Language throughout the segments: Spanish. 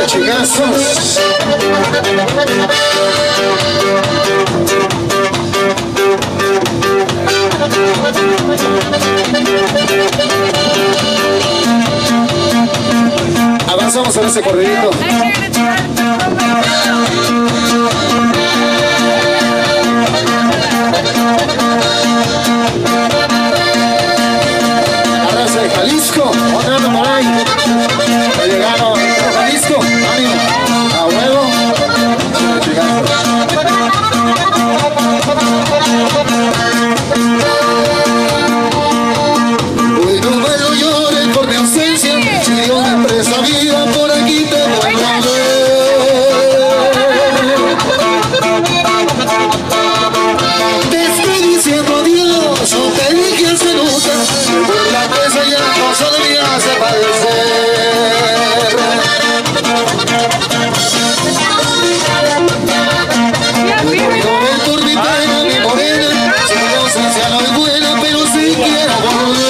abrazos. Avanzamos en ese corridito. Hoy no me lo llores por mi ausencia, si Dios me presta vida, no es buena, pero sí quiero volver.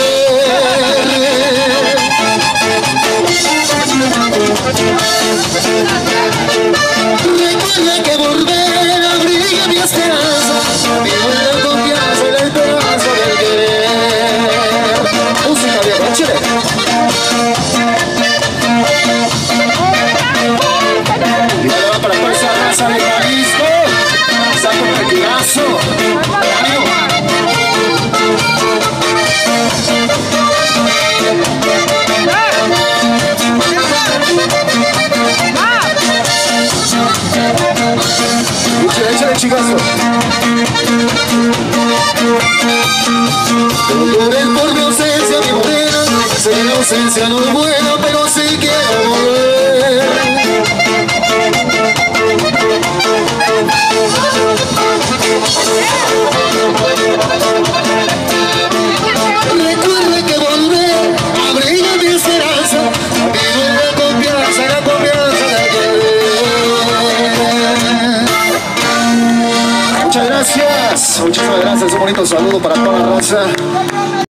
Recuerda que chicazo. Llores por mi ausencia, mi morena. Sé que ausencia no es buena, pero sí quiero volver. Muchas gracias, muchísimas gracias, un bonito saludo para toda la raza.